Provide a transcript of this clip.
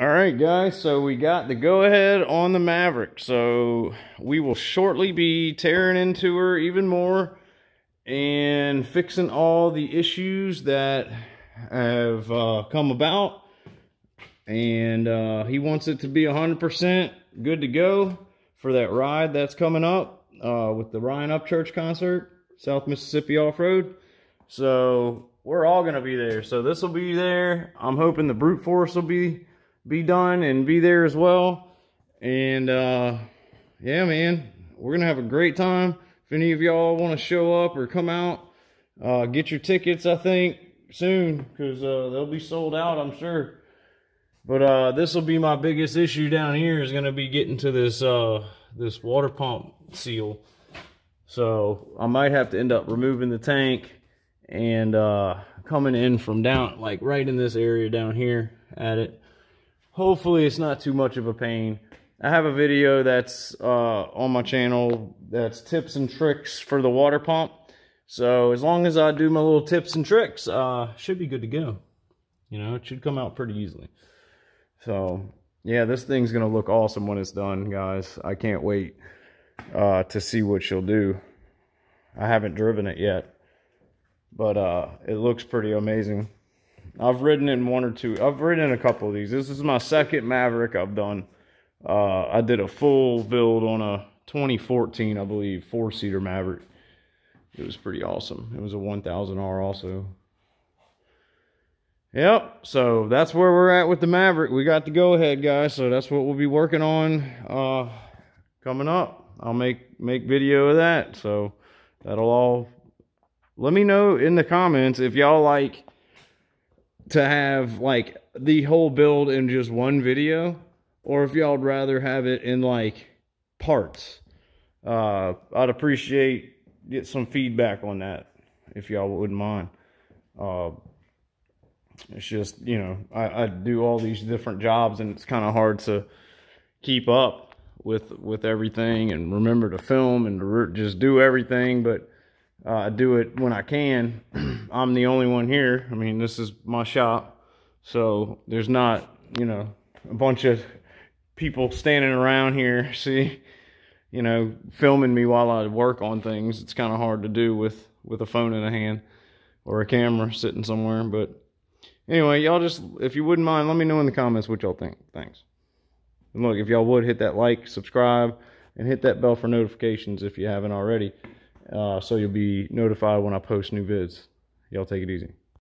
All right, guys, so we got the go-ahead on the Maverick. So we will shortly be tearing into her even more and fixing all the issues that have uh, come about. And uh, he wants it to be 100% good to go for that ride that's coming up uh, with the Ryan Upchurch concert, South Mississippi Off-Road. So we're all going to be there. So this will be there. I'm hoping the brute force will be be done and be there as well. And uh, yeah, man, we're gonna have a great time. If any of y'all want to show up or come out, uh, get your tickets. I think soon because uh, they'll be sold out. I'm sure. But uh, this will be my biggest issue down here is gonna be getting to this uh, this water pump seal. So I might have to end up removing the tank and uh, coming in from down like right in this area down here at it hopefully it's not too much of a pain. I have a video that's uh, on my channel that's tips and tricks for the water pump. So as long as I do my little tips and tricks, uh, should be good to go. You know, it should come out pretty easily. So yeah, this thing's going to look awesome when it's done, guys. I can't wait uh, to see what she'll do. I haven't driven it yet, but uh, it looks pretty amazing. I've ridden in one or two. I've ridden in a couple of these. This is my second Maverick I've done. Uh, I did a full build on a 2014, I believe, four-seater Maverick. It was pretty awesome. It was a 1000R also. Yep, so that's where we're at with the Maverick. We got the go-ahead, guys, so that's what we'll be working on uh, coming up. I'll make, make video of that, so that'll all... Let me know in the comments if y'all like to have like the whole build in just one video or if y'all would rather have it in like parts. Uh, I'd appreciate get some feedback on that if y'all wouldn't mind. Uh, it's just, you know, I, I do all these different jobs and it's kind of hard to keep up with with everything and remember to film and to just do everything. But uh, I do it when I can. I'm the only one here. I mean, this is my shop. So there's not, you know, a bunch of people standing around here, see, you know, filming me while I work on things. It's kind of hard to do with, with a phone in a hand or a camera sitting somewhere. But anyway, y'all just, if you wouldn't mind, let me know in the comments what y'all think. Thanks. And look, if y'all would hit that like, subscribe, and hit that bell for notifications if you haven't already uh, so you'll be notified when I post new vids. Y'all take it easy.